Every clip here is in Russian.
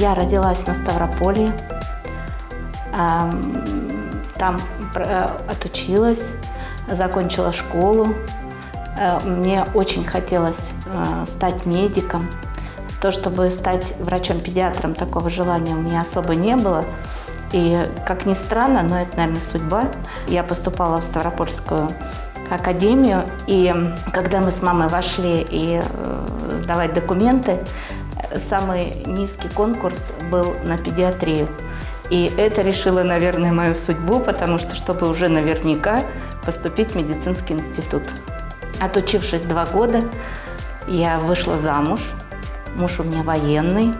Я родилась на Ставрополье, там э, отучилась, закончила школу. Э, мне очень хотелось э, стать медиком. То, чтобы стать врачом-педиатром, такого желания у меня особо не было. И, как ни странно, но это, наверное, судьба, я поступала в Ставропольскую академию, и когда мы с мамой вошли и сдавать документы, самый низкий конкурс был на педиатрию. И это решило, наверное, мою судьбу, потому что, чтобы уже наверняка поступить в медицинский институт. Отучившись два года, я вышла замуж. Муж у меня военный.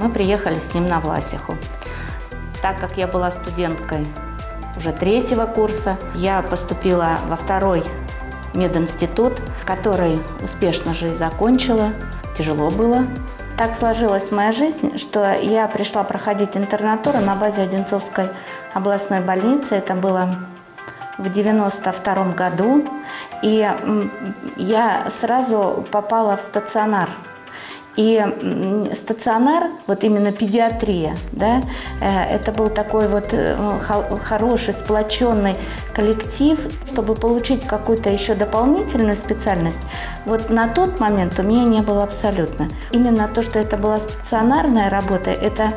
Мы приехали с ним на Власиху. Так как я была студенткой уже третьего курса, я поступила во второй мединститут, который успешно же и закончила. Тяжело было, так сложилась моя жизнь, что я пришла проходить интернатуру на базе Одинцовской областной больницы. Это было в 92 году. И я сразу попала в стационар – и стационар, вот именно педиатрия, да, э, это был такой вот э, хороший, сплоченный коллектив, чтобы получить какую-то еще дополнительную специальность. Вот на тот момент у меня не было абсолютно. Именно то, что это была стационарная работа, это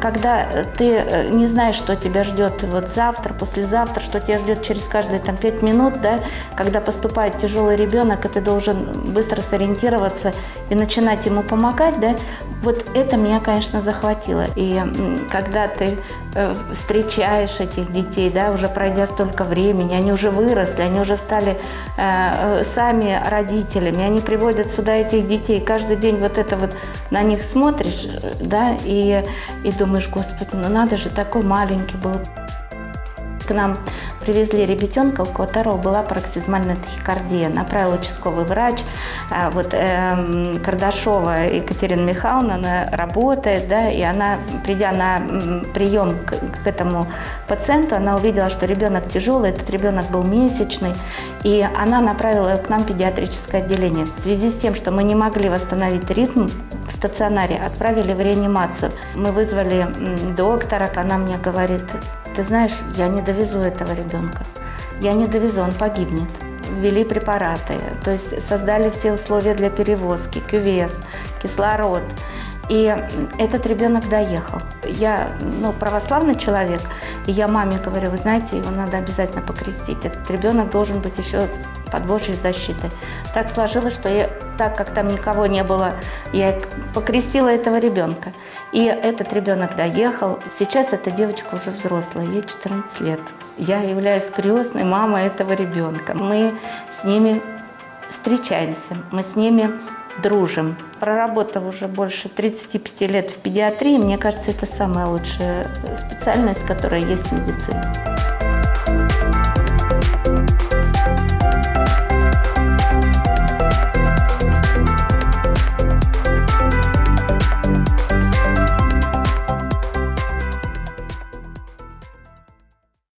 когда ты э, не знаешь, что тебя ждет вот завтра, послезавтра, что тебя ждет через каждые там пять минут, да, когда поступает тяжелый ребенок, и ты должен быстро сориентироваться и начинать ему помогать, да, вот это меня, конечно, захватило. И когда ты э, встречаешь этих детей, да, уже пройдя столько времени, они уже выросли, они уже стали э, сами родителями, они приводят сюда этих детей, каждый день вот это вот на них смотришь, да, и и думаешь, господи, ну надо же, такой маленький был. К нам привезли ребятенка, у которого была пароксизмальная тахикардия. Направил участковый врач. А, вот э, Кардашова Екатерина Михайловна, она работает, да, и она, придя на прием к, к этому пациенту, она увидела, что ребенок тяжелый, этот ребенок был месячный, и она направила к нам педиатрическое отделение. В связи с тем, что мы не могли восстановить ритм в стационаре, отправили в реанимацию. Мы вызвали доктора, она мне говорит, ты знаешь, я не довезу этого ребенка. Я не довезу, он погибнет. Ввели препараты, то есть создали все условия для перевозки, кювес, кислород. И этот ребенок доехал. Я ну, православный человек, и я маме говорю, вы знаете, его надо обязательно покрестить. Этот ребенок должен быть еще под Божьей защитой. Так сложилось, что я, так как там никого не было, я покрестила этого ребенка. И этот ребенок доехал. Сейчас эта девочка уже взрослая, ей 14 лет. Я являюсь крестной мамой этого ребенка. Мы с ними встречаемся, мы с ними дружим. Проработав уже больше 35 лет в педиатрии, мне кажется, это самая лучшая специальность, которая есть в медицине.